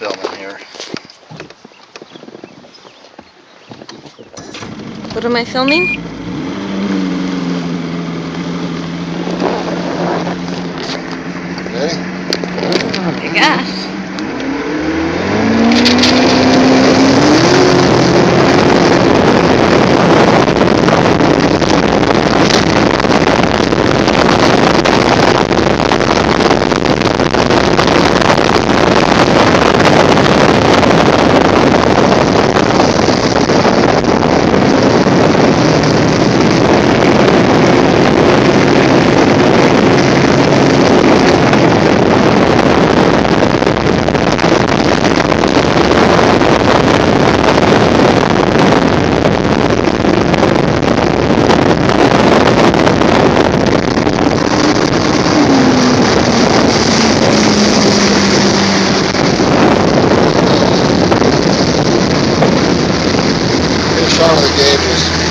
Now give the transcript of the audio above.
filming here. What am I filming? other game is